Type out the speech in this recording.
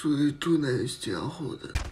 所以住那些家伙的。